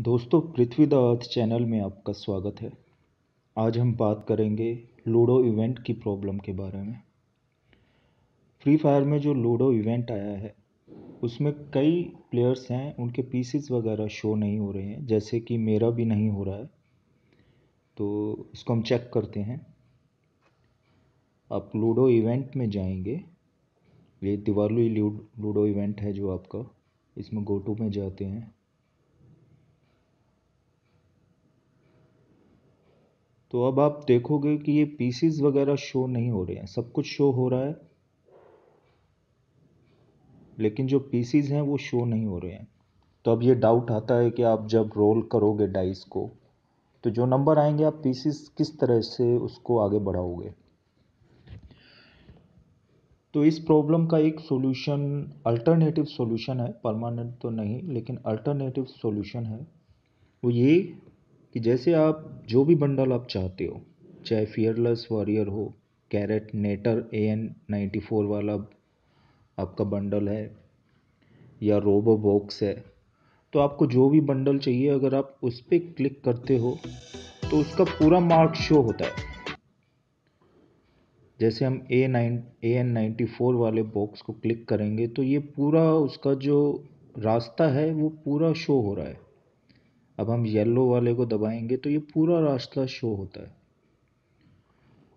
दोस्तों, पृथ्वी the earth channel में आपका स्वागत है। आज हम बात करेंगे लूडो इवेंट की प्रॉब्लम के बारे में। फ्री फायर में जो लूडो इवेंट आया है, उसमें कई प्लेयर्स हैं, उनके पीसीस वगैरह शो नहीं हो रहे हैं, जैसे कि मेरा भी नहीं हो रहा है। तो इसको हम चेक करते हैं। आप लूडो इवेंट में जाएँगे, ये दिवाली लूडो इवेंट है जो आपका, इसमें गोटू में जाते हैं। तो अब आप देखोगे कि ये पीसीज वगैरह शो नहीं हो रहे हैं। सब कुछ शो हो रहा है। लेकिन जो पीसीज हैं, वो शो नहीं हो रहे हैं। तो अब ये डाउट आता है कि आप जब रोल करोगे डाइस को तो जो नंबर आएँगे, आप पीसीज किस तरह से उसको आगे बढ़ाओगे? तो इस प्रॉब्लम का एक सॉल्यूशन अल्टरनेटिव सॉल्यूशन है। परमानेंट तो नहीं, लेकिन अल्टरनेटिव सॉल्यूशन है। वो ये कि जैसे आप जो भी बंडल आप चाहते हो, चाहे फियरलेस वॉरियर हो कैरेट नेटर ए एन नाइन्टी फोर वाला आपका बंडल है, या रोबो बॉक्स है तो आपको जो भी बंडल चाहिए, अगर आप उस पर क्लिक करते हो तो उसका पूरा मार्क शो होता है। जैसे हम A nine A N ninety four वाले बॉक्स को क्लिक करेंगे तो ये पूरा उसका जो रास्ता है, वो पूरा शो हो रहा है। अब हम येलो वाले को दबाएँगे तो ये पूरा रास्ता शो होता है।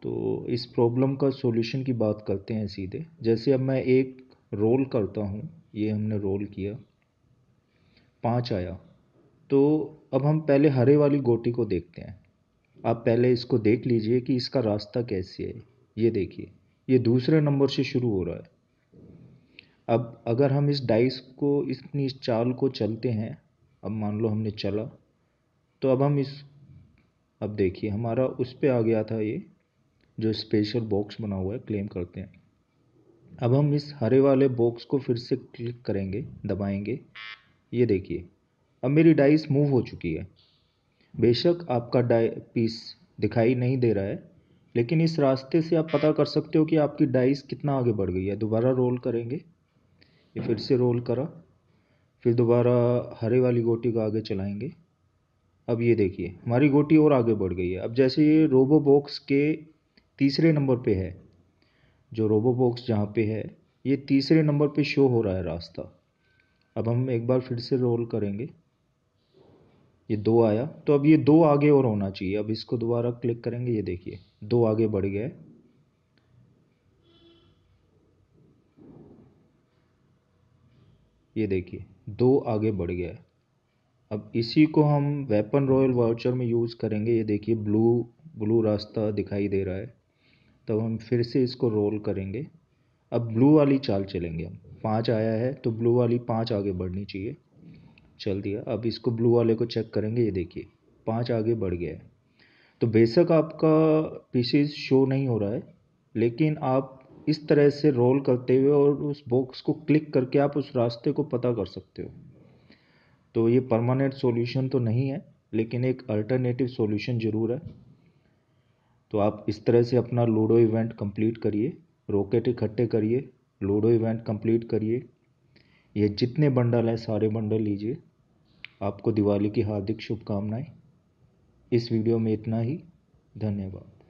तो इस प्रॉब्लम का सॉल्यूशन की बात करते हैं सीधे। जैसे अब मैं एक रोल करता हूँ, ये हमने रोल किया। पाँच आया। तो अब हम पहले हरे वाली गोटी को देखते हैं। आप पहले इसको देख लीजिए कि इसका रास्ता कैसे है। ये देखिए, ये दूसरे नंबर से शुरू हो रहा है। अब अगर हम इस डाइस को इतनी चाल को चलते हैं अब मान लो हमने चला तो अब हम इस, अब देखिए हमारा उस पर आ गया था ये, जो स्पेशल बॉक्स बना हुआ है क्लेम करते हैं। अब हम इस हरे वाले बॉक्स को फिर से क्लिक करेंगे, दबाएँगे। ये देखिए, अब मेरी डाइस मूव हो चुकी है। बेशक आपका डाई पीस दिखाई नहीं दे रहा है, लेकिन इस रास्ते से आप पता कर सकते हो कि आपकी डाइस कितना आगे बढ़ गई है। दोबारा रोल करेंगे। ये फिर से रोल करा। फिर दोबारा हरे वाली गोटी को आगे चलाएँगे। अब ये देखिए, हमारी गोटी और आगे बढ़ गई है। अब जैसे ये रोबो बॉक्स के तीसरे नंबर पे है, जो रोबो बॉक्स जहाँ पे है, ये तीसरे नंबर पे शो हो रहा है रास्ता। अब हम एक बार फिर से रोल करेंगे। ये दो आया। तो अब ये दो आगे और होना चाहिए। अब इसको दोबारा क्लिक करेंगे। ये देखिए, दो आगे बढ़ गया ये देखिए, दो आगे बढ़ गया है। अब इसी को हम वेपन रॉयल वाउचर में यूज़ करेंगे। ये देखिए ब्लू ब्लू रास्ता दिखाई दे रहा है। तब हम फिर से इसको रोल करेंगे। अब ब्लू वाली चाल चलेंगे हम। पाँच आया है तो ब्लू वाली पाँच आगे बढ़नी चाहिए। चल दिया। अब इसको ब्लू वाले को चेक करेंगे। ये देखिए, पाँच आगे बढ़ गया है। तो बेशक आपका पीसीज शो नहीं हो रहा है, लेकिन आप इस तरह से रोल करते हुए और उस बॉक्स को क्लिक करके आप उस रास्ते को पता कर सकते हो। तो ये परमानेंट सॉल्यूशन तो नहीं है, लेकिन एक अल्टरनेटिव सॉल्यूशन ज़रूर है। तो आप इस तरह से अपना लूडो इवेंट कंप्लीट करिए रॉकेट इकट्ठे करिए लूडो इवेंट कंप्लीट करिए। ये जितने बंडल हैं, सारे बंडल लीजिए। आपको दिवाली की हार्दिक शुभकामनाएँ। इस वीडियो में इतना ही। धन्यवाद।